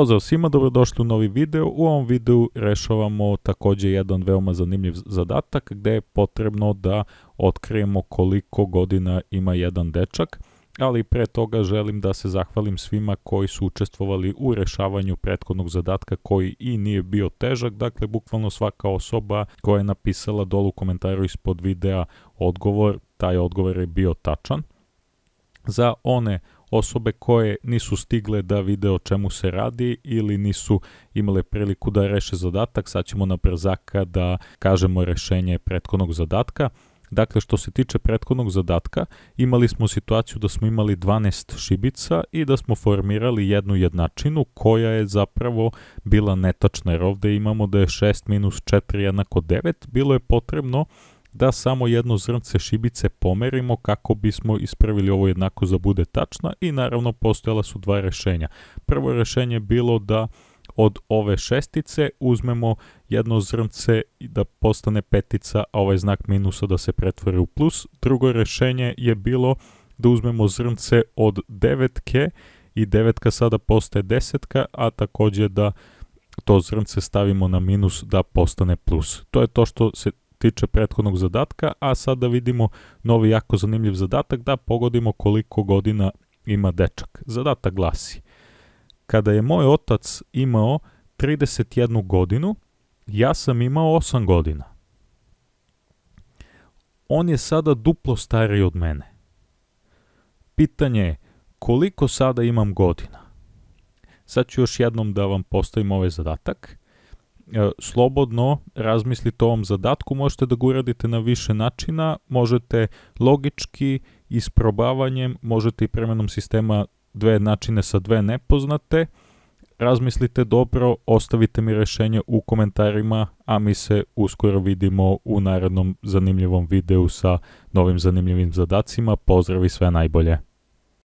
Pozdrav svima, dobrodošli u novi video. U ovom videu rešavamo takođe jedan veoma zanimljiv zadatak gde je potrebno da otkrijemo koliko godina ima jedan dečak, ali pre toga želim da se zahvalim svima koji su učestvovali u rešavanju prethodnog zadatka koji i nije bio težak, dakle bukvalno svaka osoba koja je napisala dolu u komentaru ispod videa odgovor, taj odgovor je bio tačan. Za one osobe koje nisu stigle da vide o čemu se radi ili nisu imale priliku da reše zadatak, sad ćemo na brzaka da kažemo rešenje prethodnog zadatka. Dakle, što se tiče prethodnog zadatka, imali smo situaciju da smo imali 12 šibica i da smo formirali jednu jednačinu koja je zapravo bila netačna, jer ovde imamo da je 6 minus 4 jednako 9, bilo je potrebno da samo jedno zrnce šibice pomerimo kako bismo ispravili ovo jednako za bude tačna i naravno postojala su dva rešenja. Prvo rešenje je bilo da od ove šestice uzmemo jedno zrnce da postane petica, a ovaj znak minusa da se pretvori u plus. Drugo rešenje je bilo da uzmemo zrnce od devetke i devetka sada postaje desetka, a takođe da to zrnce stavimo na minus da postane plus. To je to što se tiče prethodnog zadatka, a sad da vidimo novi jako zanimljiv zadatak da pogodimo koliko godina ima dečak. Zadatak glasi, kada je moj otac imao 31 godinu, ja sam imao 8 godina. On je sada duplo stariji od mene. Pitanje je koliko sada imam godina? Sad ću još jednom da vam postavim ovaj zadatak. E, slobodno razmislite o ovom zadatku, možete da ga uradite na više načina, možete logički, isprobavanjem, možete i premenom sistema dve načine sa dve nepoznate, razmislite dobro, ostavite mi rešenje u komentarima, a mi se uskoro vidimo u narednom zanimljivom videu sa novim zanimljivim zadacima. Pozdrav i sve najbolje!